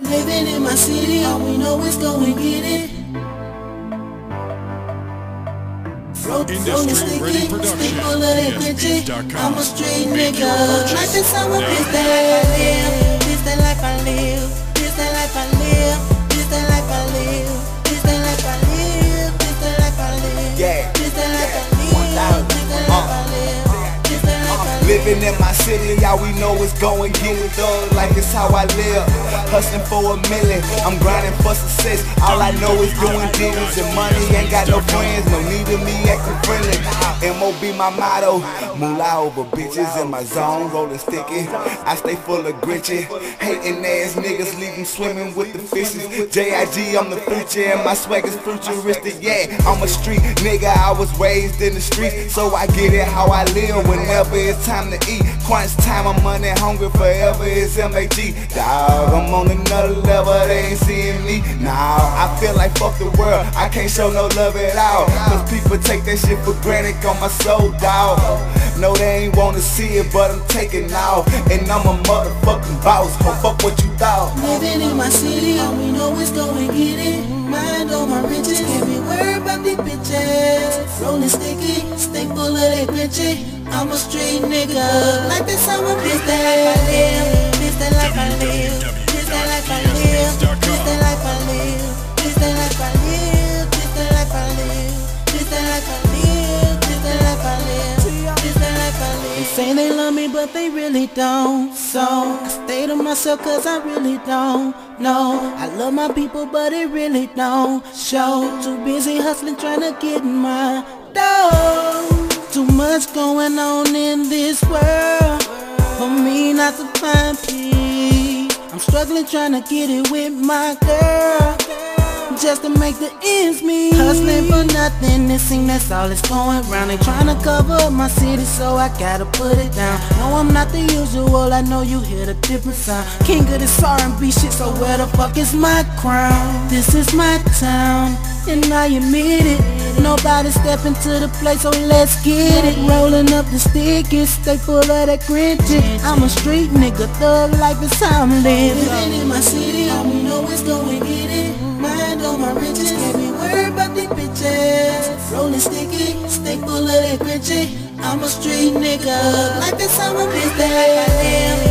Living in my city, all we know is go and get it. Float, float and sticky, stick full of that. I'm a straight nigga. Like the this that life I live. Living in my city, y'all we know is go and get it done like it's how I live. Hustling for a million, I'm grinding for success. All I know is doing deals and money. Ain't got no friends, no need of me acting friendly. MOB my motto, moolah over bitches in my zone, rolling sticky. I stay full of gritchy, hating ass niggas leave swimming with the fishes. JIG, I'm the future and my swag is futuristic. Yeah, I'm a street nigga, I was raised in the street, so I get it how I live whenever it's time to eat. Crunch time, I'm money hungry forever. It's MAG, dog. I'm on another level, they ain't seeing me. Nah, I feel like fuck the world. I can't show no love at all. Cause people take that shit for granted on my soul, dog. No, they ain't wanna see it, but I'm taking off. And I'm a motherfucking boss. Ho, fuck what you thought. Living in my city, all we know is go and get it. Mind on my riches, worried about these bitches. Rolling sticky, stay full of that gritty. I'm a street nigga. Like the this that life I live. This that life I live. This that life I live. This that life I live. This that life I live. This that life I live. This that life I live. This that life I live. This that life I live. They say they love me, but they really don't. So I stay to myself, cause I really don't know. I love my people, but it really don't show. Too busy hustling, trying to get my dough. Much going on in this world for me not to find peace. I'm struggling trying to get it with my girl just to make the ends meet. Hustling for nothing, it seems that's all it's going round. They trying to cover up my city, so I gotta put it down. No, I'm not the usual, I know you hear the different sound. King of this R&B shit, so where the fuck is my crown? This is my town, and I admit it. Nobody step into the place, so let's get it. Rolling up the sticky, stay full of that gritty. I'm a street nigga, thug life is how I'm living. Living in my city, all we know is go and get it. Mind on my riches, can't be worried about these bitches. Rolling sticky, stay full of that gritty. I'm a street nigga, life I live, this that life I live.